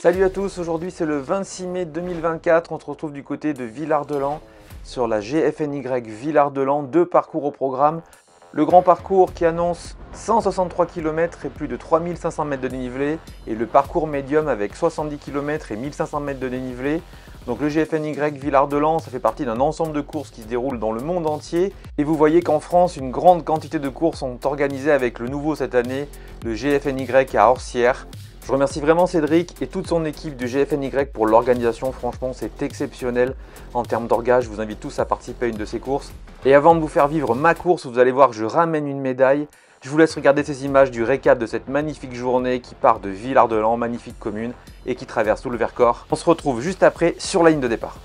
Salut à tous, aujourd'hui c'est le 26 mai 2024, on se retrouve du côté de Villard-de-Lans sur la GFNY Villard-de-Lans, deux parcours au programme. Le grand parcours qui annonce 163 km et plus de 3500 mètres de dénivelé et le parcours médium avec 70 km et 1500 mètres de dénivelé. Donc le GFNY Villard-de-Lans, ça fait partie d'un ensemble de courses qui se déroulent dans le monde entier. Et vous voyez qu'en France, une grande quantité de courses sont organisées avec le nouveau cette année, le GFNY à Orsières. Je remercie vraiment Cédric et toute son équipe du GFNY pour l'organisation. Franchement, c'est exceptionnel en termes d'orgas. Je vous invite tous à participer à une de ces courses. Et avant de vous faire vivre ma course, vous allez voir je ramène une médaille. Je vous laisse regarder ces images du récap de cette magnifique journée qui part de Villard-de-Lans, magnifique commune, et qui traverse tout le Vercors. On se retrouve juste après sur la ligne de départ.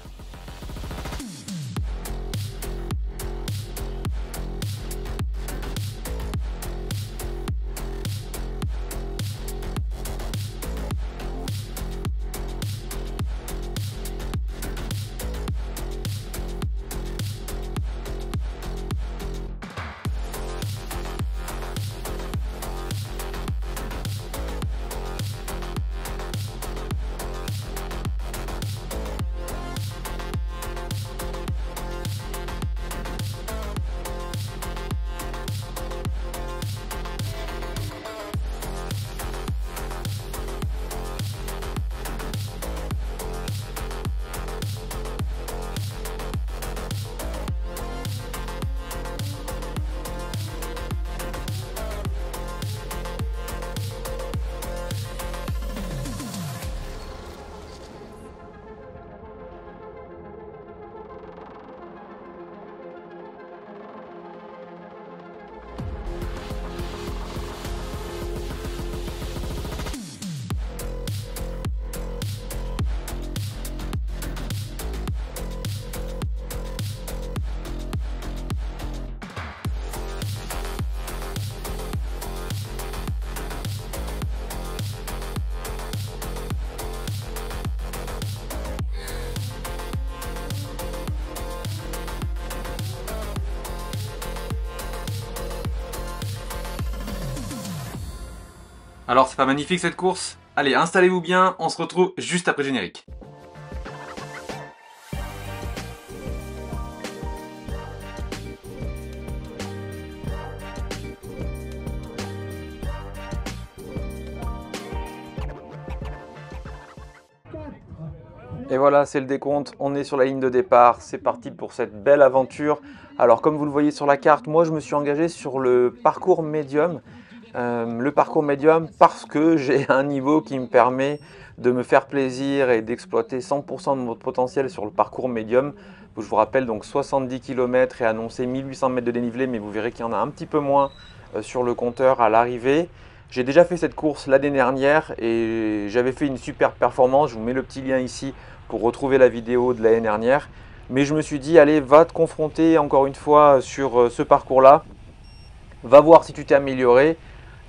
Alors c'est pas magnifique cette course? Allez, installez-vous bien, on se retrouve juste après générique. Et voilà, c'est le décompte, on est sur la ligne de départ, c'est parti pour cette belle aventure. Alors comme vous le voyez sur la carte, moi je me suis engagé sur le parcours médium. Euh, le parcours médium parce que j'ai un niveau qui me permet de me faire plaisir et d'exploiter 100% de mon potentiel sur le parcours médium. Je vous rappelle donc 70 km et annoncé 1800 mètres de dénivelé, mais vous verrez qu'il y en a un petit peu moins euh, sur le compteur à l'arrivée. J'ai déjà fait cette course l'année dernière et j'avais fait une super performance. Je vous mets le petit lien ici pour retrouver la vidéo de l'année dernière. Mais je me suis dit, allez, va te confronter encore une fois sur euh, ce parcours-là. Va voir si tu t'es amélioré.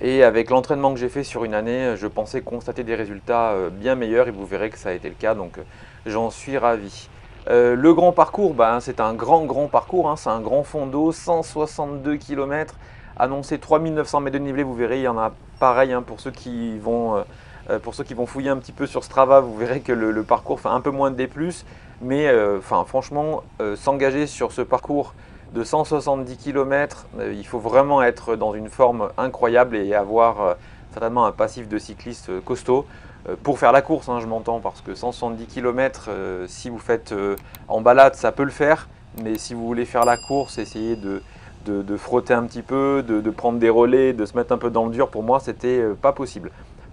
Et avec l'entraînement que j'ai fait sur une année, je pensais constater des résultats euh, bien meilleurs et vous verrez que ça a été le cas, donc euh, j'en suis ravi. Euh, le grand parcours, ben, c'est un grand grand parcours, hein. c'est un grand fond d'eau, 162 km, annoncé 3900 mètres de dénivelé, vous verrez, il y en a pareil hein, pour, ceux qui vont, pour ceux qui vont fouiller un petit peu sur Strava, vous verrez que le, parcours fait un peu moins de D+, mais franchement, s'engager sur ce parcours de 170 km, euh, il faut vraiment être dans une forme incroyable et avoir euh, certainement un passif de cycliste euh, costaud. Pour faire la course, hein, je m'entends, parce que 170 km, si vous faites en balade, ça peut le faire, mais si vous voulez faire la course, essayez de, frotter un petit peu, de, prendre des relais, de se mettre un peu dans le dur, pour moi, c'était pas possible.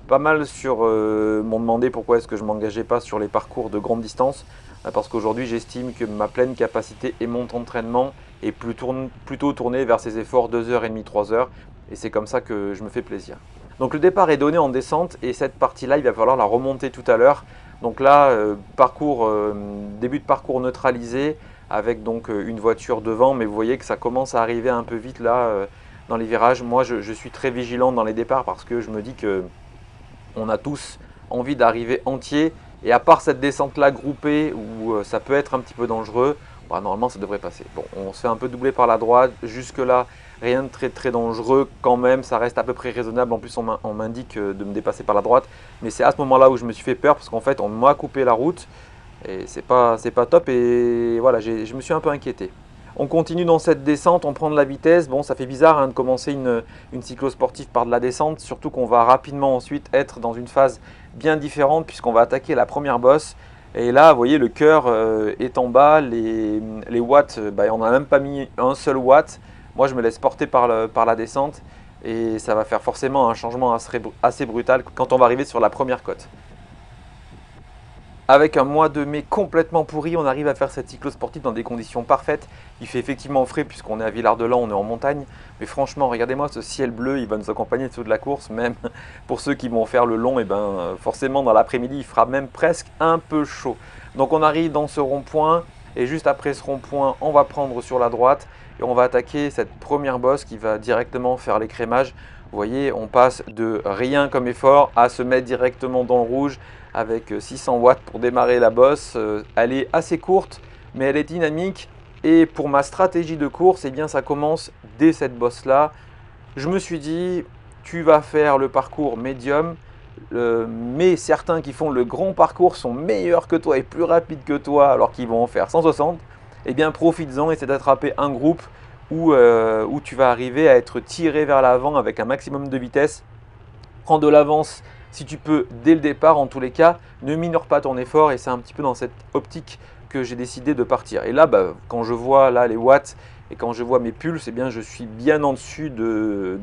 Pas mal sur m'ont demandé pourquoi est-ce que je m'engageais pas sur les parcours de grande distance, parce qu'aujourd'hui, j'estime que ma pleine capacité et mon entraînement et plutôt tourné vers ses efforts 2h30, 3h. Et c'est comme ça que je me fais plaisir. Donc le départ est donné en descente et cette partie-là, il va falloir la remonter tout à l'heure. Donc là, euh, parcours, euh, début de parcours neutralisé avec donc euh, une voiture devant, mais vous voyez que ça commence à arriver un peu vite là dans les virages. Moi, je, je, suis très vigilant dans les départs parce que je me dis que on a tous envie d'arriver entier. Et à part cette descente-là groupée où ça peut être un petit peu dangereux, bah, normalement, ça devrait passer. Bon, on se fait un peu doubler par la droite. Jusque-là, Rien de très très dangereux quand même, ça reste à peu près raisonnable. En plus, on m'indique euh, de me dépasser par la droite. Mais c'est à ce moment-là où je me suis fait peur parce qu'en fait, on m'a coupé la route. Et c'est pas, pas top. Et voilà, je me suis un peu inquiété. On continue dans cette descente, on prend de la vitesse. Bon, ça fait bizarre hein, de commencer une, une cyclosportive par de la descente, surtout qu'on va rapidement ensuite être dans une phase bien différente puisqu'on va attaquer la première bosse. Et là, vous voyez, le cœur euh, est en bas, les, watts, euh, bah, on n'a même pas mis un seul watt. Moi, je me laisse porter par, par la descente et ça va faire forcément un changement assez brutal quand on va arriver sur la première côte. Avec un mois de mai complètement pourri, on arrive à faire cette cyclo sportive dans des conditions parfaites. Il fait effectivement frais puisqu'on est à Villard-de-Lans, on est en montagne. Mais franchement, regardez-moi ce ciel bleu, il va nous accompagner tout de la course. Même pour ceux qui vont faire le long, et eh ben forcément dans l'après-midi, il fera même presque un peu chaud. Donc on arrive dans ce rond-point et juste après ce rond-point, on va prendre sur la droite et on va attaquer cette première bosse qui va directement faire l'écrémage. Vous voyez, on passe de rien comme effort à se mettre directement dans le rouge avec 600 euh, watts pour démarrer la bosse. Euh, elle est assez courte, mais elle est dynamique. Et pour ma stratégie de course, eh bien, ça commence dès cette bosse-là. Je me suis dit, tu vas faire le parcours médium, mais certains qui font le grand parcours sont meilleurs que toi et plus rapides que toi, alors qu'ils vont en faire 160. Eh bien, profites-en et c'est d'attraper un groupe où, euh, où tu vas arriver à être tiré vers l'avant avec un maximum de vitesse. Prends de l'avance si tu peux dès le départ, en tous les cas, ne minore pas ton effort et c'est un petit peu dans cette optique que j'ai décidé de partir. Et là, bah, quand je vois là les watts et quand je vois mes pulses, eh bien, je suis bien en dessus de,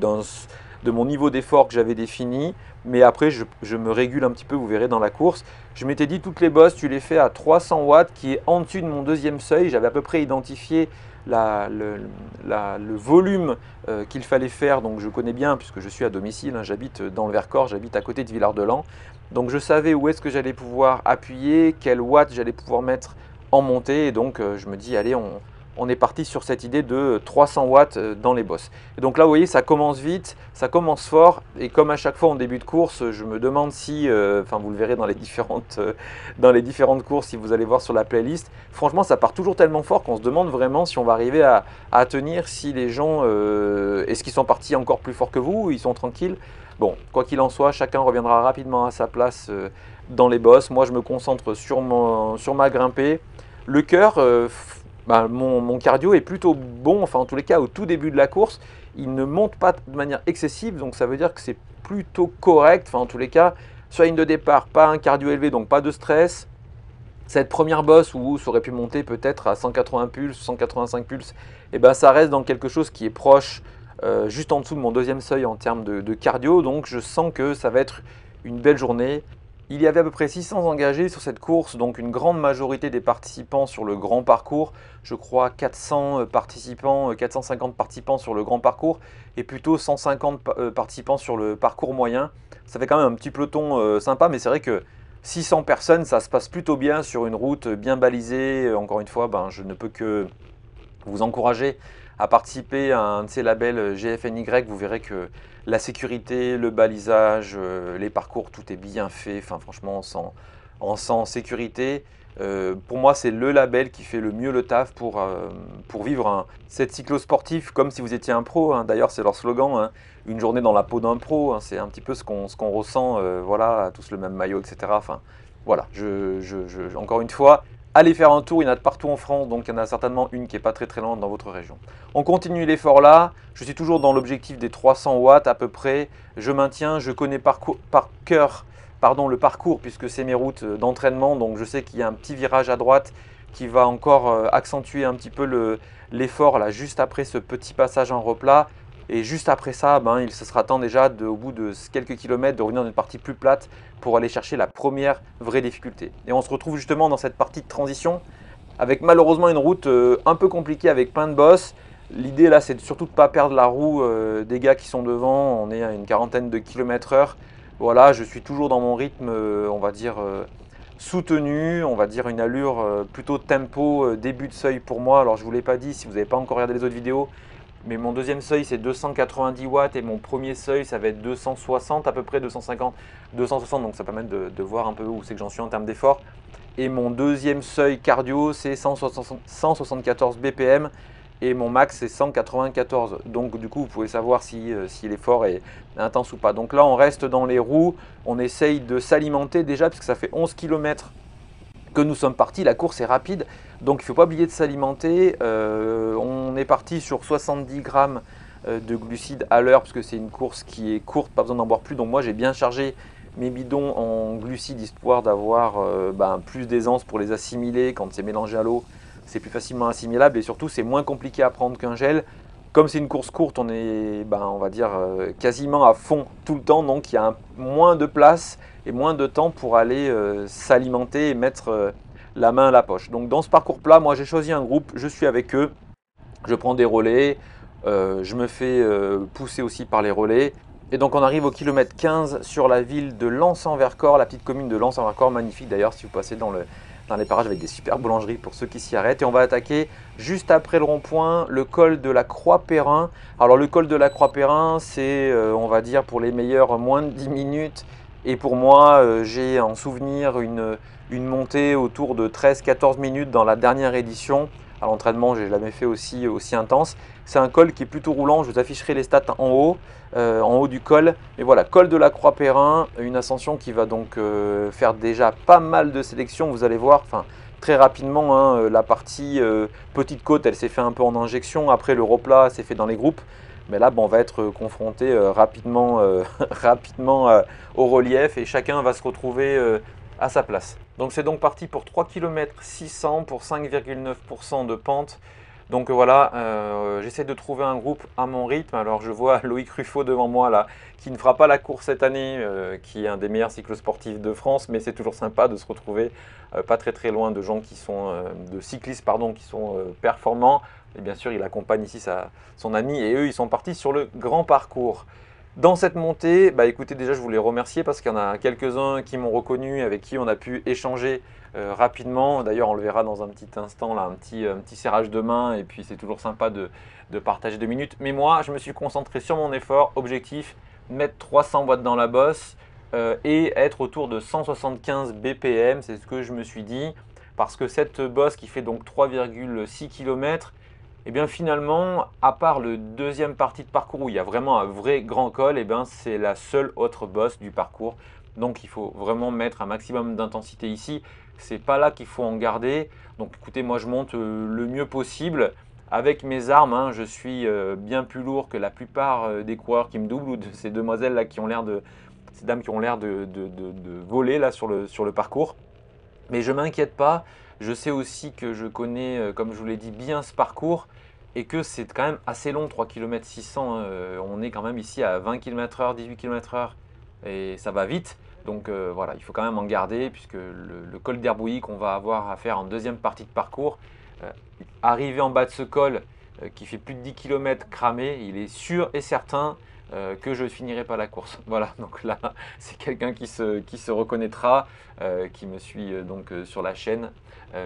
mon niveau d'effort que j'avais défini. Mais après, je, je, me régule un petit peu, vous verrez dans la course. Je m'étais dit, toutes les bosses, tu les fais à 300 watts, qui est en dessus de mon deuxième seuil. J'avais à peu près identifié le, volume euh, qu'il fallait faire, donc je connais bien puisque je suis à domicile, hein, j'habite dans le Vercors, j'habite à côté de Villard-de-Lans. Donc je savais où est-ce que j'allais pouvoir appuyer, quel watt j'allais pouvoir mettre en montée, et donc euh, je me dis allez on, on est parti sur cette idée de 300 watts euh, dans les bosses. Et donc là, vous voyez, ça commence vite, ça commence fort. Et comme à chaque fois en début de course, je me demande si, euh, enfin vous le verrez dans les, différentes, euh, dans les différentes courses, si vous allez voir sur la playlist, franchement, ça part toujours tellement fort qu'on se demande vraiment si on va arriver à, tenir, si les gens, est-ce qu'ils sont partis encore plus fort que vous, ou ils sont tranquilles Bon, quoi qu'il en soit, chacun reviendra rapidement à sa place dans les bosses. Moi, je me concentre sur, mon, sur ma grimpée. Le cœur, bah, mon, cardio est plutôt bon, enfin en tous les cas au tout début de la course, il ne monte pas de manière excessive, donc ça veut dire que c'est plutôt correct, enfin en tous les cas, sur de départ, pas un cardio élevé, donc pas de stress. Cette première bosse où ça aurait pu monter peut-être à 180 pulses, 185 pulses, et eh ben ça reste dans quelque chose qui est proche, euh, juste en dessous de mon deuxième seuil en termes de cardio, donc je sens que ça va être une belle journée. Il y avait à peu près 600 engagés sur cette course, donc une grande majorité des participants sur le grand parcours. Je crois 400 euh, participants, 450 euh, participants sur le grand parcours et plutôt 150 euh, participants sur le parcours moyen. Ça fait quand même un petit peloton sympa, mais c'est vrai que 600 personnes, ça se passe plutôt bien sur une route bien balisée. Encore une fois, ben, je ne peux que vous encourager à participer à un de ces labels GFNY. Vous verrez que la sécurité, le balisage, euh, les parcours, tout est bien fait. Enfin, franchement, en sécurité. Euh, pour moi, c'est le label qui fait le mieux le taf pour, euh, pour vivre cette cyclo sportive comme si vous étiez un pro. Hein. D'ailleurs, c'est leur slogan, hein. une journée dans la peau d'un pro. Hein. C'est un petit peu ce qu'on qu'on ressent, voilà, tous le même maillot, etc. Enfin, voilà, je, encore une fois, Allez faire un tour, il y en a de partout en France, donc il y en a certainement une qui n'est pas très très loin dans votre région. On continue l'effort là, je suis toujours dans l'objectif des 300 watts à peu près. Je maintiens, je connais par, cœur pardon, le parcours puisque c'est mes routes d'entraînement, donc je sais qu'il y a un petit virage à droite qui va encore euh, accentuer un petit peu l'effort là juste après ce petit passage en replat. Et juste après ça, ben, il se sera temps déjà, au bout de quelques kilomètres, de revenir dans une partie plus plate pour aller chercher la première vraie difficulté. Et on se retrouve justement dans cette partie de transition avec malheureusement une route euh, un peu compliquée avec plein de bosses. L'idée là, c'est surtout de ne pas perdre la roue euh, des gars qui sont devant. On est à une quarantaine de kilomètres heure. Voilà, je suis toujours dans mon rythme, euh, on va dire, soutenu, on va dire une allure plutôt tempo, début de seuil pour moi. Alors je ne vous l'ai pas dit, si vous n'avez pas encore regardé les autres vidéos, mais mon deuxième seuil c'est 290 watts et mon premier seuil ça va être 260 à peu près 250 260 donc ça permet de, voir un peu où c'est que j'en suis en termes d'effort et mon deuxième seuil cardio c'est 174 BPM et mon max c'est 194. Donc du coup vous pouvez savoir si, euh, si l'effort est intense ou pas. Donc là on reste dans les roues, on essaye de s'alimenter déjà parce que ça fait 11 km que nous sommes partis, la course est rapide, donc il ne faut pas oublier de s'alimenter. Euh, on est parti sur 70 grammes euh, de glucides à l'heure parce que c'est une course qui est courte, pas besoin d'en boire plus. Donc moi j'ai bien chargé mes bidons en glucides histoire d'avoir ben, plus d'aisance pour les assimiler quand c'est mélangé à l'eau c'est plus facilement assimilable et surtout c'est moins compliqué à prendre qu'un gel. Comme c'est une course courte, on est, ben, on va dire, euh, quasiment à fond tout le temps, donc il y a moins de place et moins de temps pour aller euh, s'alimenter et mettre euh, la main à la poche. Donc dans ce parcours plat, moi j'ai choisi un groupe, je suis avec eux, je prends des relais, je me fais pousser aussi par les relais. Et donc on arrive au kilomètre 15 sur la ville de Lens-en-Vercors, la petite commune de Lens-en-Vercors, magnifique d'ailleurs si vous passez dans le, les parages avec des super boulangeries pour ceux qui s'y arrêtent. Et on va attaquer juste après le rond-point le col de la Croix-Perrin. Alors le col de la Croix-Perrin, c'est, euh, on va dire, pour les meilleurs moins de 10 minutes. Et pour moi, euh, j'ai en souvenir une, une montée autour de 13-14 minutes dans la dernière édition. À l'entraînement, j'ai jamais fait aussi, aussi intense. C'est un col qui est plutôt roulant. Je vous afficherai les stats en haut, euh, en haut du col. Mais voilà, col de la Croix-Perrin, une ascension qui va donc euh, faire déjà pas mal de sélections. Vous allez voir, très rapidement, hein, euh, la partie petite côte, elle s'est fait un peu en injection. Après, le replat s'est fait dans les groupes. Mais là, bon, on va être confronté rapidement, rapidement au relief et chacun va se retrouver à sa place. Donc c'est donc parti pour 3 km 600 pour 5,9% de pente. Donc voilà, euh, j'essaie de trouver un groupe à mon rythme. Alors je vois Loïc Ruffo devant moi là, qui ne fera pas la course cette année, euh, qui est un des meilleurs cyclosportifs de France, mais c'est toujours sympa de se retrouver euh, pas très très loin de gens qui sont, de cyclistes pardon, qui sont performants. Et bien sûr, il accompagne ici son ami et eux, ils sont partis sur le grand parcours. Dans cette montée, bah écoutez, déjà je voulais remercier parce qu'il y en a quelques-uns qui m'ont reconnu, avec qui on a pu échanger euh, rapidement. D'ailleurs, on le verra dans un petit instant, là, un petit, serrage de main, et puis c'est toujours sympa de, partager deux minutes. Mais moi, je me suis concentré sur mon effort, objectif, mettre 300 watts dans la bosse euh, et être autour de 175 BPM, c'est ce que je me suis dit, parce que cette bosse qui fait donc 3,6 km, et eh bien finalement, à part le deuxième partie de parcours où il y a vraiment un vrai grand col, et eh bien c'est la seule autre bosse du parcours. Donc il faut vraiment mettre un maximum d'intensité ici. C'est pas là qu'il faut en garder. Donc écoutez, moi je monte euh, le mieux possible avec mes armes. Hein. je suis euh, bien plus lourd que la plupart euh, des coureurs qui me doublent ou de ces demoiselles là qui ont l'air de ces dames qui ont l'air de, voler là sur le, sur le parcours. Mais je m'inquiète pas. Je sais aussi que je connais, euh, comme je vous l'ai dit, bien ce parcours et que c'est quand même assez long, 3 km 600. on est quand même ici à 20 km h 18 km h et ça va vite. Donc euh, voilà, il faut quand même en garder puisque le, col d'Herbouilly qu'on va avoir à faire en deuxième partie de parcours, euh, arriver en bas de ce col qui fait plus de 10 km cramé, il est sûr et certain euh, que je finirai pas la course. Voilà, donc là, c'est quelqu'un qui se, qui se reconnaîtra, euh, qui me suit euh, donc sur la chaîne.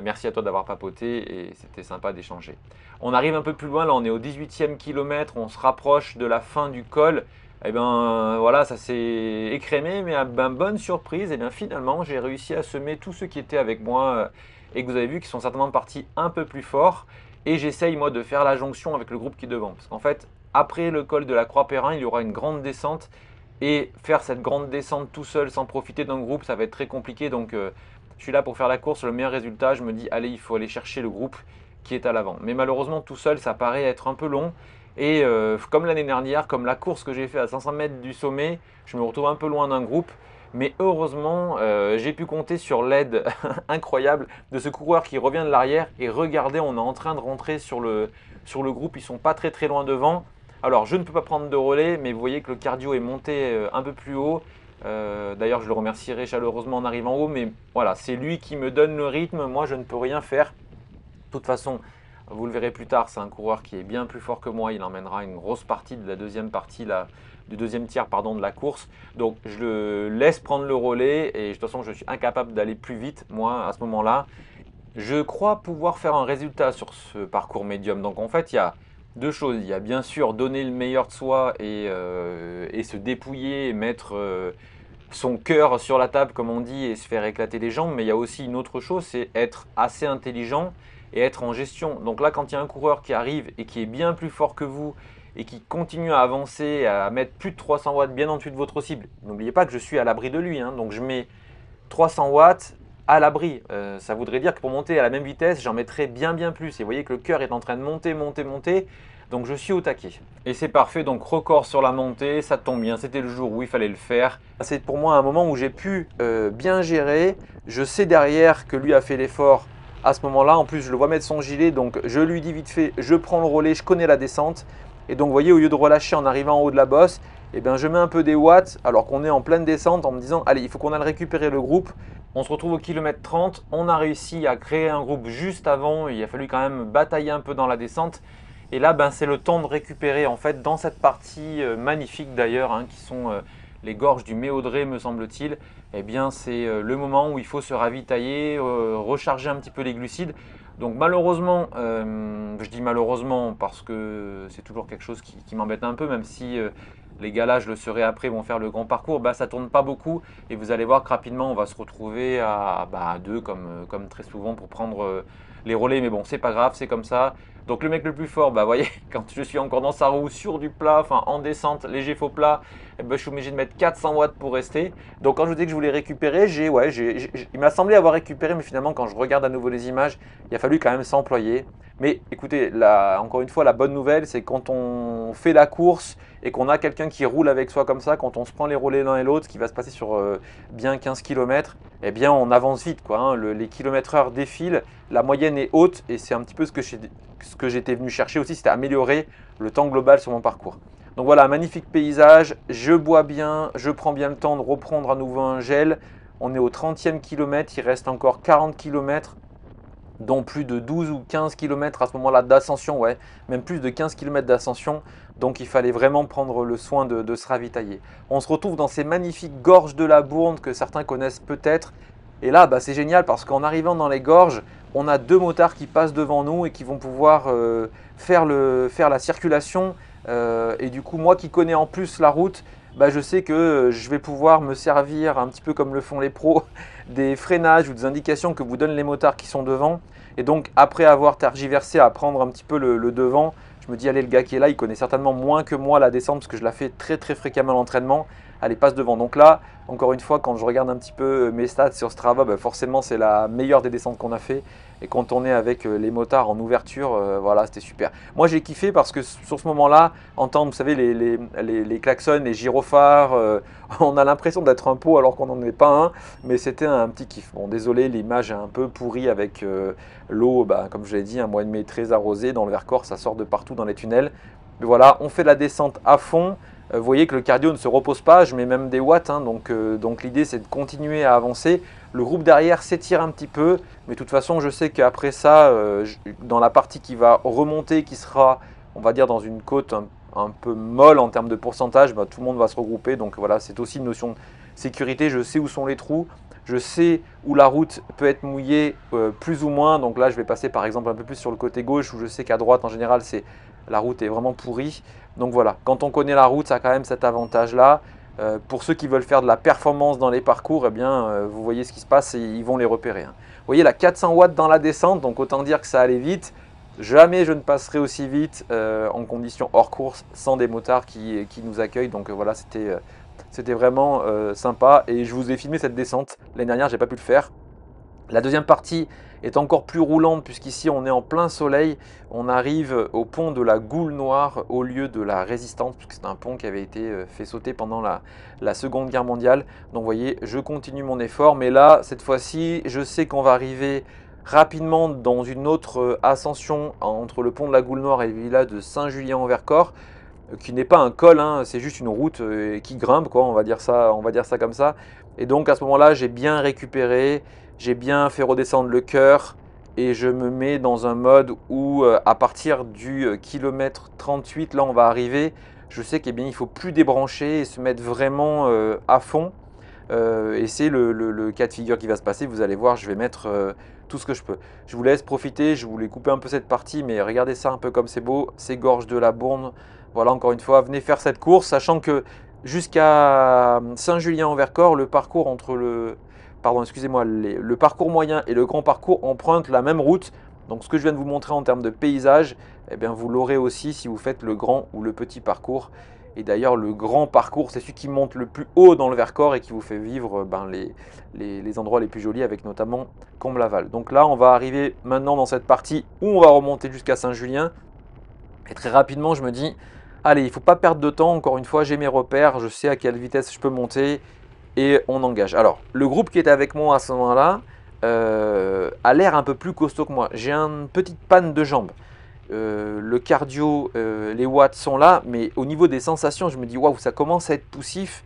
merci à toi d'avoir papoté et c'était sympa d'échanger. On arrive un peu plus loin, là on est au 18e kilomètre, on se rapproche de la fin du col. Et eh bien voilà, ça s'est écrémé, mais à ben, bonne surprise, et eh bien finalement j'ai réussi à semer tous ceux qui étaient avec moi et que vous avez vu qui sont certainement partis un peu plus fort. Et j'essaye moi de faire la jonction avec le groupe qui est devant. Parce qu'en fait, après le col de la Croix-Perrin, il y aura une grande descente. Et faire cette grande descente tout seul sans profiter d'un groupe, ça va être très compliqué. Donc euh, je suis là pour faire la course. Le meilleur résultat, je me dis, allez, il faut aller chercher le groupe qui est à l'avant. Mais malheureusement, tout seul, ça paraît être un peu long. Et euh, comme l'année dernière, comme la course que j'ai fait à 500 mètres du sommet, je me retrouve un peu loin d'un groupe. Mais heureusement, euh, j'ai pu compter sur l'aide incroyable de ce coureur qui revient de l'arrière. Et regardez, on est en train de rentrer sur le, sur le groupe. Ils sont pas très très loin devant. Alors, je ne peux pas prendre de relais, mais vous voyez que le cardio est monté euh, un peu plus haut. Euh, d'ailleurs, je le remercierai chaleureusement en arrivant haut, mais voilà, c'est lui qui me donne le rythme. Moi, je ne peux rien faire. De toute façon, vous le verrez plus tard, c'est un coureur qui est bien plus fort que moi. Il emmènera une grosse partie de la deuxième partie, du deuxième tiers pardon, de la course. Donc, je le laisse prendre le relais et de toute façon, je suis incapable d'aller plus vite, moi, à ce moment-là. Je crois pouvoir faire un résultat sur ce parcours médium. Donc, en fait, il y a deux choses. Il y a bien sûr donner le meilleur de soi et, euh, se dépouiller et mettre euh, son cœur sur la table, comme on dit, et se faire éclater les jambes. Mais il y a aussi une autre chose, c'est être assez intelligent et être en gestion. Donc là, quand il y a un coureur qui arrive et qui est bien plus fort que vous et qui continue à avancer, à mettre plus de 300 watts bien en dessus de votre cible, n'oubliez pas que je suis à l'abri de lui. Hein. donc je mets 300 watts à l'abri. Euh, ça voudrait dire que pour monter à la même vitesse, j'en mettrais bien bien plus. Et vous voyez que le cœur est en train de monter, monter, monter. Donc je suis au taquet. Et c'est parfait, donc record sur la montée, ça tombe bien, c'était le jour où il fallait le faire. C'est pour moi un moment où j'ai pu euh, bien gérer. Je sais derrière que lui a fait l'effort à ce moment-là. En plus, je le vois mettre son gilet, donc je lui dis vite fait, je prends le relais, je connais la descente. Et donc, vous voyez, au lieu de relâcher en arrivant en haut de la bosse, eh bien, je mets un peu des watts alors qu'on est en pleine descente en me disant, allez, il faut qu'on aille récupérer le groupe. On se retrouve au kilomètre 30, on a réussi à créer un groupe juste avant, il a fallu quand même batailler un peu dans la descente. Et là, ben, c'est le temps de récupérer en fait dans cette partie euh, magnifique d'ailleurs, hein, qui sont euh, les gorges du Méaudré me semble-t-il, eh bien c'est euh, le moment où il faut se ravitailler, recharger un petit peu les glucides. Donc malheureusement, je dis malheureusement parce que c'est toujours quelque chose qui, m'embête un peu, même si les gars là, je le serai après, vont faire le grand parcours, bah, ça tourne pas beaucoup et vous allez voir que rapidement on va se retrouver à, bah, deux comme, comme très souvent pour prendre les relais, mais bon c'est pas grave, c'est comme ça. Donc le mec le plus fort, bah voyez, quand je suis encore dans sa roue sur du plat, enfin en descente, léger faux plat, eh ben, je suis obligé de mettre 400 watts pour rester. Donc quand je vous dis que je voulais récupérer, j'ai, ouais, il m'a semblé avoir récupéré, mais finalement quand je regarde à nouveau les images, il a fallu quand même s'employer. Mais écoutez, encore une fois, la bonne nouvelle, c'est quand on fait la course et qu'on a quelqu'un qui roule avec soi comme ça, quand on se prend les relais l'un et l'autre, ce qui va se passer sur euh, bien 15 km, eh bien on avance vite. Hein. les kilomètres heure défilent, la moyenne est haute et c'est un petit peu ce que j'étais venu chercher aussi, c'était améliorer le temps global sur mon parcours. Donc voilà, magnifique paysage, je bois bien, je prends bien le temps de reprendre à nouveau un gel. On est au 30e kilomètre, il reste encore 40 km dont plus de 12 ou 15 km à ce moment-là d'ascension, ouais, même plus de 15 km d'ascension. Donc il fallait vraiment prendre le soin de, se ravitailler. On se retrouve dans ces magnifiques gorges de la Bourne que certains connaissent peut-être. Et là, bah, c'est génial parce qu'en arrivant dans les gorges, on a deux motards qui passent devant nous et qui vont pouvoir euh, faire, le, la circulation. Euh, et du coup, moi qui connais en plus la route, bah, je sais que je vais pouvoir me servir un petit peu comme le font les pros des freinages ou des indications que vous donnent les motards qui sont devant. Et donc après avoir tergiversé à prendre un petit peu le, devant, je me dis allez le gars qui est là, il connaît certainement moins que moi la descente parce que je la fais très très fréquemment à l'entraînement. Allez passe devant. Donc là, encore une fois, quand je regarde un petit peu mes stats sur Strava, bah, forcément c'est la meilleure des descentes qu'on a fait. Et quand on est avec euh, les motards en ouverture, euh, voilà, c'était super. Moi, j'ai kiffé parce que sur ce moment-là, entendre, vous savez, les, les, klaxons, les gyrophares, euh, on a l'impression d'être un pot alors qu'on n'en est pas un, mais c'était un petit kiff. Bon, désolé, l'image est un peu pourrie avec l'eau, bah, comme je l'ai dit, un mois de mai très arrosé. Dans le Vercors, ça sort de partout dans les tunnels. Mais voilà, on fait la descente à fond. Euh, vous voyez que le cardio ne se repose pas, je mets même des watts, hein, donc, euh, donc l'idée c'est de continuer à avancer. Le groupe derrière s'étire un petit peu, mais de toute façon je sais qu'après ça, euh, dans la partie qui va remonter, qui sera, on va dire, dans une côte un, peu molle en termes de pourcentage, bah, tout le monde va se regrouper. Donc voilà, c'est aussi une notion de sécurité, je sais où sont les trous, je sais où la route peut être mouillée plus ou moins. Donc là, je vais passer par exemple un peu plus sur le côté gauche où je sais qu'à droite, en général, c'est la route est vraiment pourrie. Donc voilà, quand on connaît la route, ça a quand même cet avantage-là. Euh, pour ceux qui veulent faire de la performance dans les parcours, eh bien, euh, vous voyez ce qui se passe et ils vont les repérer. Hein. Vous voyez la 400 watts dans la descente, donc autant dire que ça allait vite. Jamais je ne passerai aussi vite euh, en conditions hors course sans des motards qui, qui nous accueillent. Donc voilà, c'était vraiment sympa. Et je vous ai filmé cette descente. L'année dernière, j'ai pas pu le faire. La deuxième partie est encore plus roulante puisqu'ici on est en plein soleil. On arrive au pont de la Goule Noire au lieu de la Résistance puisque c'est un pont qui avait été euh, fait sauter pendant la, Seconde Guerre mondiale. Donc vous voyez, je continue mon effort mais là, cette fois-ci, je sais qu'on va arriver rapidement dans une autre euh, ascension entre le pont de la Goule Noire et le village de Saint-Julien-en-Vercors euh, qui n'est pas un col, hein, c'est juste une route qui grimpe, quoi, on va dire ça, on va dire ça comme ça. Et donc à ce moment-là, j'ai bien récupéré, j'ai bien fait redescendre le cœur et je me mets dans un mode où euh, à partir du euh, kilomètre 38, là on va arriver, je sais qu'il il faut plus débrancher et se mettre vraiment euh, à fond. et c'est le, cas de figure qui va se passer. Vous allez voir, je vais mettre tout ce que je peux. Je vous laisse profiter, je voulais couper un peu cette partie, mais regardez ça un peu comme c'est beau. C'est gorge de la Bourne. Voilà, encore une fois, venez faire cette course, sachant que jusqu'à Saint-Julien-en-Vercors, le parcours entre le, pardon, excusez-moi, le parcours moyen et le grand parcours empruntent la même route. Donc ce que je viens de vous montrer en termes de paysage, eh bien, vous l'aurez aussi si vous faites le grand ou le petit parcours. Et d'ailleurs, le grand parcours, c'est celui qui monte le plus haut dans le Vercors et qui vous fait vivre ben, les, endroits les plus jolis, avec notamment Comble-Laval. Donc là, on va arriver maintenant dans cette partie où on va remonter jusqu'à Saint-Julien. Et très rapidement, je me dis, allez, il ne faut pas perdre de temps. Encore une fois, j'ai mes repères, je sais à quelle vitesse je peux monter et on engage. Alors, le groupe qui était avec moi à ce moment-là euh, a l'air un peu plus costaud que moi. J'ai une petite panne de jambes. Euh, le cardio, euh, les watts sont là, mais au niveau des sensations, je me dis waouh, ça commence à être poussif.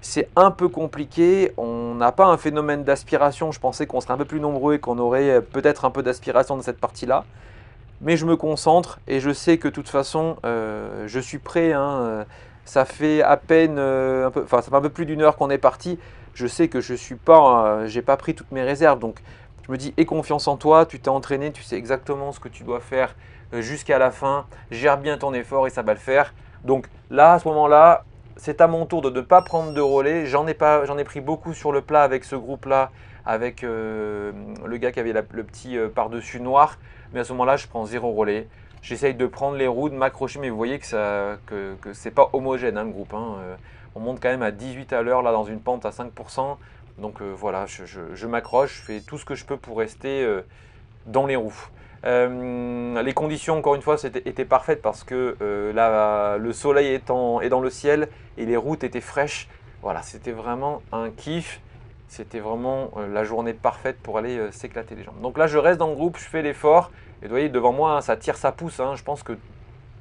C'est un peu compliqué. On n'a pas un phénomène d'aspiration. Je pensais qu'on serait un peu plus nombreux et qu'on aurait peut-être un peu d'aspiration dans cette partie-là. Mais je me concentre et je sais que de toute façon, je suis prêt. Hein, ça fait à peine, un peu, enfin, ça fait un peu plus d'une heure qu'on est parti. Je sais que je suis pas, j'ai pas pris toutes mes réserves, donc je me dis, aie confiance en toi, tu t'es entraîné, tu sais exactement ce que tu dois faire euh, jusqu'à la fin, gère bien ton effort et ça va le faire. Donc là, à ce moment-là, c'est à mon tour de ne pas prendre de relais. J'en ai, pris beaucoup sur le plat avec ce groupe-là, avec euh, le gars qui avait le petit euh, par-dessus noir. Mais à ce moment-là, je prends zéro relais. J'essaye de prendre les roues, de m'accrocher, mais vous voyez que ce que, pas homogène hein, le groupe. Hein. on monte quand même à 18 à l'heure là dans une pente à 5%. Donc voilà, je, m'accroche, je fais tout ce que je peux pour rester dans les roues. Euh, les conditions, encore une fois, étaient parfaites parce que euh, le soleil est, est, dans le ciel et les routes étaient fraîches. Voilà, c'était vraiment un kiff. C'était vraiment euh, la journée parfaite pour aller s'éclater les jambes. Donc là, je reste dans le groupe, je fais l'effort. Et vous voyez, devant moi, hein, ça tire, ça pousse. Hein. Je pense que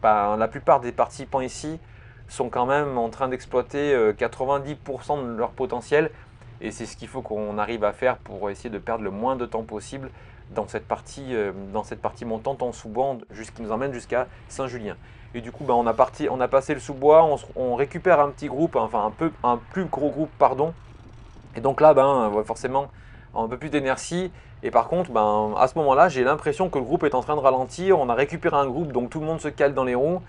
bah, la plupart des participants ici sont quand même en train d'exploiter 90% de leur potentiel. Et c'est ce qu'il faut qu'on arrive à faire pour essayer de perdre le moins de temps possible dans cette partie, euh, dans cette partie montante en sous-bois qui nous emmène jusqu'à Saint-Julien. Et du coup, ben, on, a parti, on a passé le sous-bois, on, récupère un petit groupe, enfin un, peu, un plus gros groupe, pardon. Et donc là, ben, forcément, un peu plus d'énergie. Et par contre, ben, à ce moment-là, j'ai l'impression que le groupe est en train de ralentir. On a récupéré un groupe, donc tout le monde se cale dans les roues.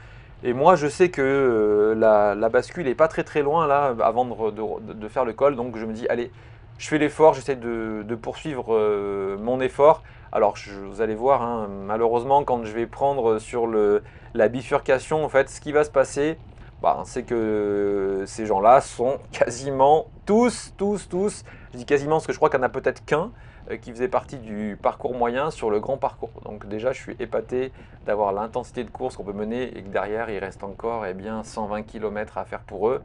Et moi, je sais que euh, la, bascule n'est pas très très loin là, avant de, faire le col. Donc je me dis, allez, je fais l'effort, j'essaie de, poursuivre euh, mon effort. Alors vous allez voir, hein, malheureusement quand je vais prendre sur le, la bifurcation, en fait, ce qui va se passer, bah, c'est que ces gens-là sont quasiment tous, tous, tous, je dis quasiment parce que je crois qu'il n'y en a peut-être qu'un qui faisait partie du parcours moyen sur le grand parcours. Donc déjà, je suis épaté d'avoir l'intensité de course qu'on peut mener et que derrière, il reste encore eh bien, 120 km à faire pour eux.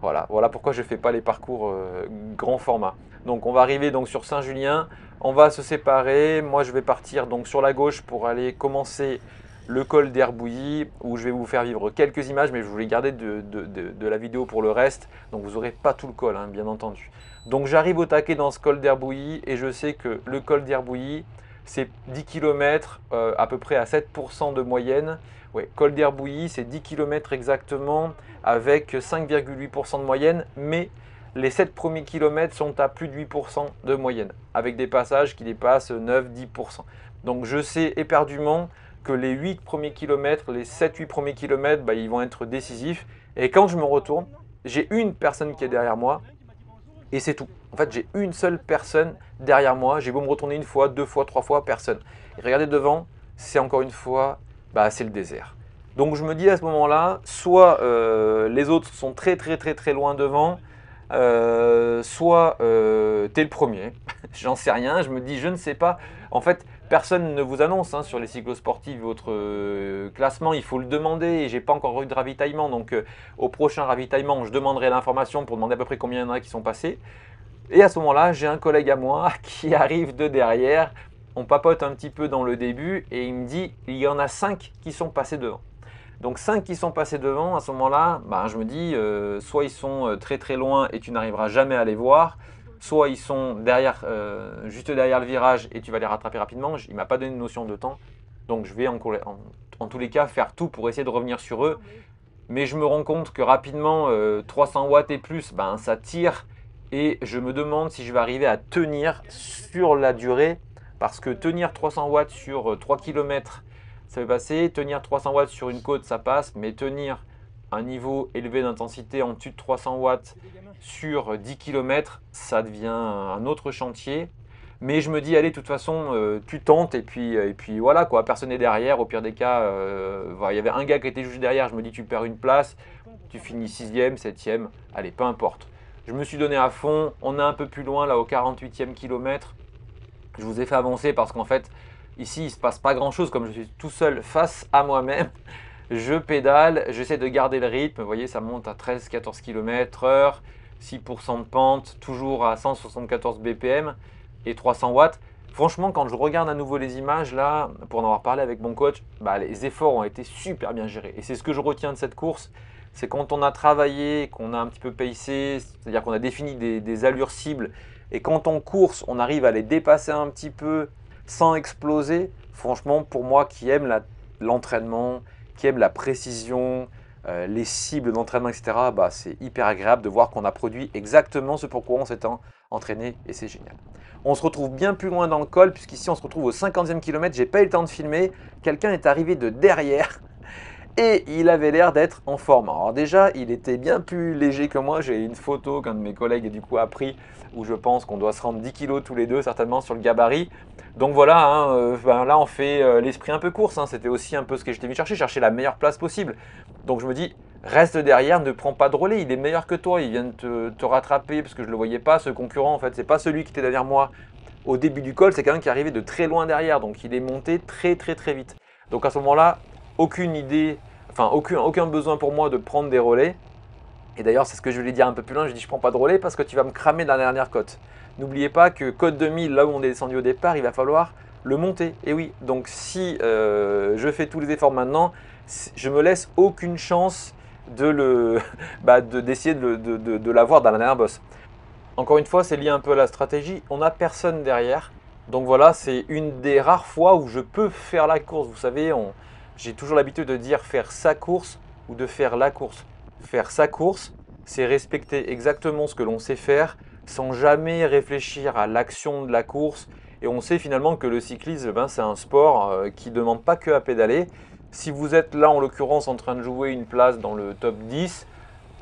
Voilà, voilà pourquoi je ne fais pas les parcours euh, grand format. Donc on va arriver donc sur Saint-Julien, on va se séparer. Moi je vais partir donc sur la gauche pour aller commencer le col d'Herbouilly où je vais vous faire vivre quelques images mais je voulais garder de, la vidéo pour le reste donc vous n'aurez pas tout le col hein, bien entendu. Donc j'arrive au taquet dans ce col d'Herbouilly et je sais que le col d'Herbouilly c'est 10 km euh, à peu près à 7% de moyenne. Ouais, col d'Herbouilly c'est 10 km exactement avec 5,8% de moyenne mais les 7 premiers kilomètres sont à plus de 8% de moyenne, avec des passages qui dépassent 9-10%. Donc je sais éperdument que les 8 premiers kilomètres, les 7-8 premiers kilomètres, bah, ils vont être décisifs. Et quand je me retourne, j'ai une personne qui est derrière moi, et c'est tout. En fait, j'ai une seule personne derrière moi. J'ai beau me retourner une fois, deux fois, trois fois, personne. Et regardez devant, c'est encore une fois, bah, c'est le désert. Donc je me dis à ce moment-là, soit euh, les autres sont très très très très loin devant, euh, soit euh, tu es le premier, j'en sais rien, je me dis je ne sais pas. En fait, personne ne vous annonce hein, sur les cyclosportifs votre euh, classement, il faut le demander et j'ai pas encore eu de ravitaillement. Donc au prochain ravitaillement, je demanderai l'information pour demander à peu près combien il y en a qui sont passés. Et à ce moment-là, j'ai un collègue à moi qui arrive de derrière. On papote un petit peu dans le début et il me dit il y en a 5 qui sont passés devant. Donc 5 qui sont passés devant, à ce moment-là, bah, je me dis, euh, soit ils sont euh, très très loin et tu n'arriveras jamais à les voir, soit ils sont euh, juste derrière le virage et tu vas les rattraper rapidement. Il m'a pas donné de notion de temps. Donc je vais en, tous les cas faire tout pour essayer de revenir sur eux. Mais je me rends compte que rapidement, 300 watts et plus, ben, ça tire. Et je me demande si je vais arriver à tenir sur la durée. Parce que tenir 300 watts sur 3 km ça peut passer. Tenir 300 watts sur une côte, ça passe, mais tenir un niveau élevé d'intensité en dessus de 300 watts sur 10 km, ça devient un autre chantier. Mais je me dis, allez, de toute façon, euh, tu tentes et puis, et puis voilà quoi, personne n'est derrière. Au pire des cas, euh, il y avait un gars qui était juste derrière. Je me dis, tu perds une place, tu finis 6ème, 7ème, allez, peu importe. Je me suis donné à fond. On est un peu plus loin là au 48e kilomètre. Je vous ai fait avancer parce qu'en fait, ici, il ne se passe pas grand chose comme je suis tout seul face à moi-même. Je pédale, j'essaie de garder le rythme. Vous voyez, ça monte à 13-14 km heure, 6% de pente, toujours à 174 BPM et 300 watts. Franchement, quand je regarde à nouveau les images, là, pour en avoir parlé avec mon coach, bah, les efforts ont été super bien gérés. Et c'est ce que je retiens de cette course, c'est quand on a travaillé, qu'on a un petit peu pacé, c'est-à-dire qu'on a défini des, allures cibles, et quand on course, on arrive à les dépasser un petit peu sans exploser. Franchement, pour moi qui aime l'entraînement, qui aime la précision, euh, les cibles d'entraînement, etc., bah, c'est hyper agréable de voir qu'on a produit exactement ce pourquoi on s'est entraîné et c'est génial. On se retrouve bien plus loin dans le col, puisqu'ici on se retrouve au 50e kilomètre. J'ai pas eu le temps de filmer. Quelqu'un est arrivé de derrière et il avait l'air d'être en forme. Alors déjà, il était bien plus léger que moi. J'ai une photo qu'un de mes collègues du coup a pris où je pense qu'on doit se rendre 10 kg tous les deux certainement sur le gabarit. Donc voilà, hein, euh, ben là on fait euh, l'esprit un peu course. Hein. C'était aussi un peu ce que j'étais venu chercher, chercher la meilleure place possible. Donc je me dis, reste derrière, ne prends pas de relais. Il est meilleur que toi. Il vient de te, rattraper parce que je ne le voyais pas. Ce concurrent en fait, c'est pas celui qui était derrière moi au début du col. C'est quelqu'un qui arrivait de très loin derrière. Donc il est monté très très très vite. Donc à ce moment-là, aucune idée, enfin aucun, aucun besoin pour moi de prendre des relais. Et d'ailleurs, c'est ce que je voulais dire un peu plus loin. Je dis, je prends pas de relais parce que tu vas me cramer dans la dernière côte. N'oubliez pas que côte 2000, là où on est descendu au départ, il va falloir le monter. Et oui, donc si euh, je fais tous les efforts maintenant, je me laisse aucune chance de le, bah, d'essayer de, de, de, l'avoir dans la dernière bosse. Encore une fois, c'est lié un peu à la stratégie. On n'a personne derrière. Donc voilà, c'est une des rares fois où je peux faire la course. Vous savez, on, j'ai toujours l'habitude de dire faire sa course ou de faire la course. Faire sa course, c'est respecter exactement ce que l'on sait faire sans jamais réfléchir à l'action de la course. Et on sait finalement que le cyclisme, ben, c'est un sport euh, qui ne demande pas que à pédaler. Si vous êtes là en l'occurrence en train de jouer une place dans le top 10,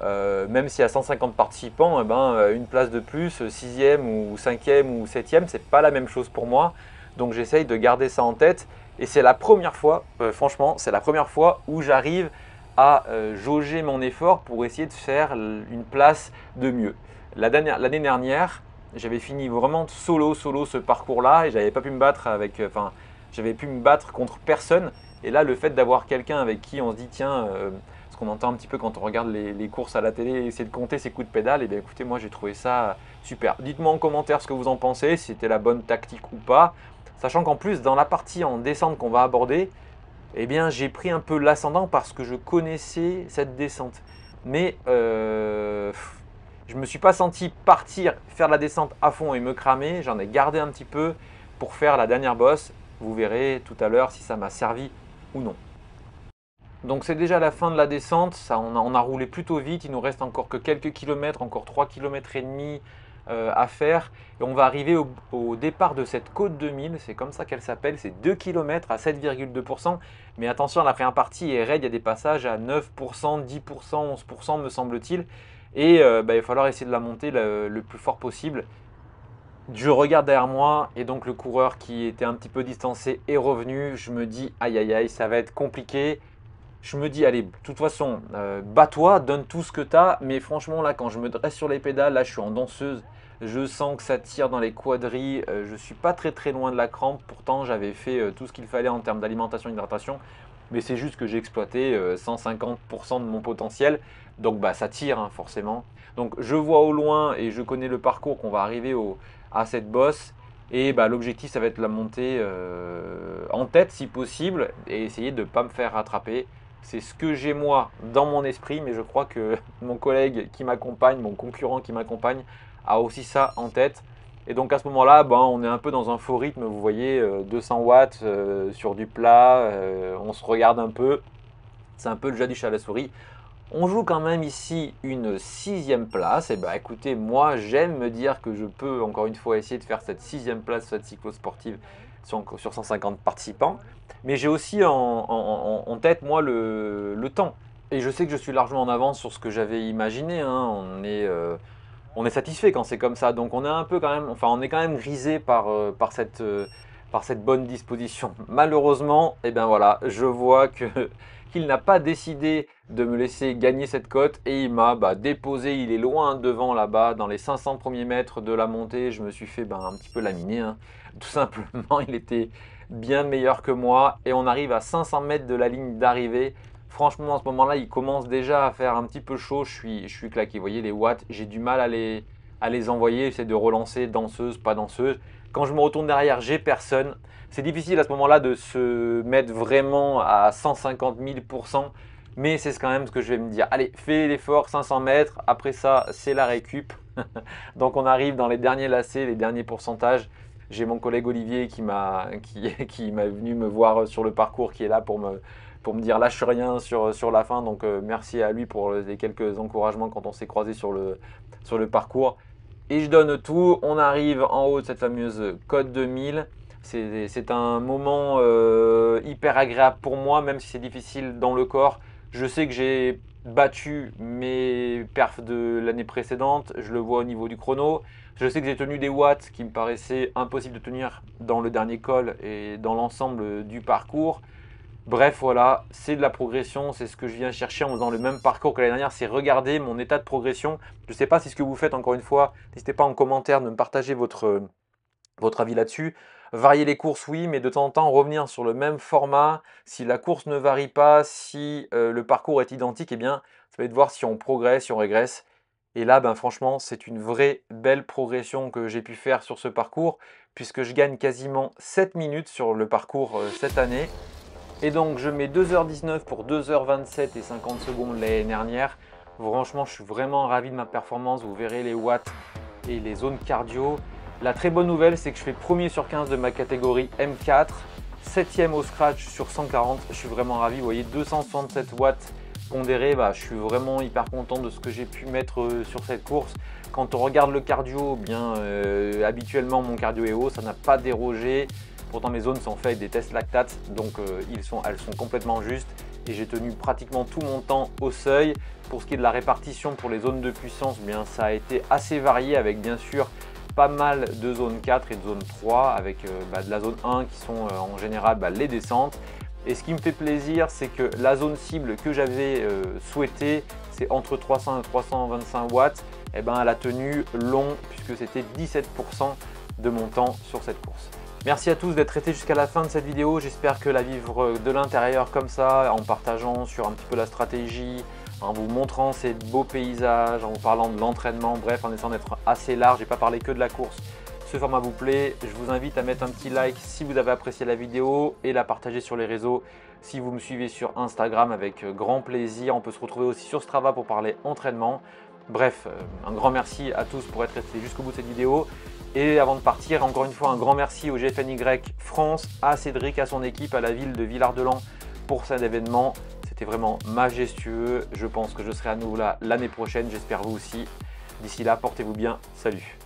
euh, même s'il y a 150 participants, eh ben, euh, une place de plus, 6e ou 5e ou 7e, c'est pas la même chose pour moi. Donc j'essaye de garder ça en tête et c'est la première fois, euh, franchement, c'est la première fois où j'arrive à euh, jauger mon effort pour essayer de faire une place de mieux. L'année dernière, j'avais fini vraiment solo, solo ce parcours-là et j'avais pas pu me battre avec, euh, enfin, j'avais pu me battre contre personne. Et là, le fait d'avoir quelqu'un avec qui on se dit, tiens, ce qu'on entend un petit peu quand on regarde les, courses à la télé, essayer de compter ses coups de pédale, et bien écoutez, moi j'ai trouvé ça super. Dites-moi en commentaire ce que vous en pensez, si c'était la bonne tactique ou pas. Sachant qu'en plus, dans la partie en descente qu'on va aborder, eh bien, j'ai pris un peu l'ascendant parce que je connaissais cette descente. Mais euh, je ne me suis pas senti partir, faire la descente à fond et me cramer. J'en ai gardé un petit peu pour faire la dernière bosse. Vous verrez tout à l'heure si ça m'a servi ou non. Donc c'est déjà la fin de la descente, ça, on, a, roulé plutôt vite, il nous reste encore que quelques kilomètres, encore 3 km et demi à faire. Et on va arriver au, départ de cette côte 2000, c'est comme ça qu'elle s'appelle, c'est 2 km à 7,2%. Mais attention, la première partie est raide, il y a des passages à 9%, 10%, 11% me semble-t-il. Et euh, bah, il va falloir essayer de la monter le, plus fort possible. Je regarde derrière moi et donc le coureur qui était un petit peu distancé est revenu. Je me dis aïe aïe aïe, ça va être compliqué je me dis, allez, de toute façon, euh, bats-toi, donne tout ce que tu as. Mais franchement, là, quand je me dresse sur les pédales, là, je suis en danseuse. Je sens que ça tire dans les quadrilles. Euh, je suis pas très très loin de la crampe. Pourtant, j'avais fait euh, tout ce qu'il fallait en termes d'alimentation et d'hydratation. Mais c'est juste que j'ai exploité 150% de mon potentiel. Donc, bah, ça tire, hein, forcément. Donc, je vois au loin et je connais le parcours qu'on va arriver à cette bosse. Et bah, l'objectif, ça va être la montée en tête si possible et essayer de ne pas me faire rattraper. C'est ce que j'ai moi dans mon esprit, mais je crois que mon collègue qui m'accompagne, mon concurrent qui m'accompagne, a aussi ça en tête. Et donc à ce moment-là, ben, on est un peu dans un faux rythme, vous voyez, 200 euh, watts euh, sur du plat, euh, on se regarde un peu, c'est un peu le jeu du chat à la souris. On joue quand même ici une sixième place, et ben écoutez, moi j'aime me dire que je peux encore une fois essayer de faire cette sixième place, cette cyclo-sportive sur, 150 participants. Mais j'ai aussi en, tête, moi, le, temps. Et je sais que je suis largement en avance sur ce que j'avais imaginé. Hein. On est, euh, on est satisfait quand c'est comme ça. Donc on est un peu quand même, enfin on est quand même grisé par, euh, par, cette, euh, par cette bonne disposition. Malheureusement, eh bien voilà, je vois que qu'il n'a pas décidé de me laisser gagner cette cote et il m'a bah, déposé, il est loin devant là-bas, dans les 500 premiers mètres de la montée, je me suis fait bah, un petit peu laminer, hein. Tout simplement, il était bien meilleur que moi et on arrive à 500 mètres de la ligne d'arrivée, franchement, en ce moment-là, il commence déjà à faire un petit peu chaud. Je suis, je suis claqué. Vous voyez, les watts, j'ai du mal à les, à les envoyer. J'essaie de relancer danseuse, pas danseuse. Quand je me retourne derrière, j'ai personne. C'est difficile à ce moment-là de se mettre vraiment à 150 000 mais c'est quand même ce que je vais me dire. Allez, fais l'effort, 500 mètres. Après ça, c'est la récup. Donc on arrive dans les derniers lacets, les derniers pourcentages. J'ai mon collègue Olivier qui m'a qui, qui venu me voir sur le parcours, qui est là pour me, pour me dire lâche rien sur, sur la fin. Donc euh, merci à lui pour les quelques encouragements quand on s'est croisé sur le, sur le parcours. Et je donne tout. On arrive en haut de cette fameuse côte 2000. C'est un moment euh, hyper agréable pour moi, même si c'est difficile dans le corps. Je sais que j'ai battu mes perfs de l'année précédente. Je le vois au niveau du chrono. Je sais que j'ai tenu des watts qui me paraissaient impossibles de tenir dans le dernier col et dans l'ensemble du parcours. Bref, voilà, c'est de la progression, c'est ce que je viens chercher en faisant le même parcours que l'année dernière, c'est regarder mon état de progression. Je ne sais pas si ce que vous faites, encore une fois, n'hésitez pas en commentaire de me partager votre, avis là-dessus. Varier les courses, oui, mais de temps en temps, revenir sur le même format. Si la course ne varie pas, si euh, le parcours est identique, eh bien, ça va être de voir si on progresse, si on régresse. Et là, ben, franchement, c'est une vraie belle progression que j'ai pu faire sur ce parcours, puisque je gagne quasiment 7 minutes sur le parcours euh, cette année. Et donc je mets 2h19 pour 2h27 et 50 secondes l'année dernière. Franchement, je suis vraiment ravi de ma performance. Vous verrez les watts et les zones cardio. La très bonne nouvelle, c'est que je fais premier sur 15 de ma catégorie M4, 7ème au scratch sur 140. Je suis vraiment ravi. Vous voyez, 267 watts pondérés. Bah, je suis vraiment hyper content de ce que j'ai pu mettre euh, sur cette course. Quand on regarde le cardio, bien euh, habituellement mon cardio est haut, ça n'a pas dérogé. Pourtant mes zones sont faites avec des tests lactates, donc euh, elles sont complètement justes et j'ai tenu pratiquement tout mon temps au seuil. Pour ce qui est de la répartition pour les zones de puissance, eh bien ça a été assez varié avec bien sûr pas mal de zone 4 et de zone 3 avec bah, de la zone 1 qui sont en général bah, les descentes. Et ce qui me fait plaisir, c'est que la zone cible que j'avais souhaité, c'est entre 300 et 325 watts. Et eh ben, elle a tenu long puisque c'était 17% de mon temps sur cette course. Merci à tous d'être restés jusqu'à la fin de cette vidéo. J'espère que la vivre de l'intérieur comme ça, en partageant sur un petit peu la stratégie, en vous montrant ces beaux paysages, en vous parlant de l'entraînement, bref, en essayant d'être assez large et pas parler que de la course. Format vous plaît, je vous invite à mettre un petit like si vous avez apprécié la vidéo et la partager sur les réseaux si vous me suivez sur Instagram avec grand plaisir. On peut se retrouver aussi sur Strava pour parler entraînement. Bref, euh, un grand merci à tous pour être restés jusqu'au bout de cette vidéo. Et avant de partir, encore une fois, un grand merci au GFNY France, à Cédric, à son équipe, à la ville de Villard-de-Lans pour cet événement. C'était vraiment majestueux. Je pense que je serai à nouveau là l'année prochaine. J'espère vous aussi. D'ici là, portez-vous bien. Salut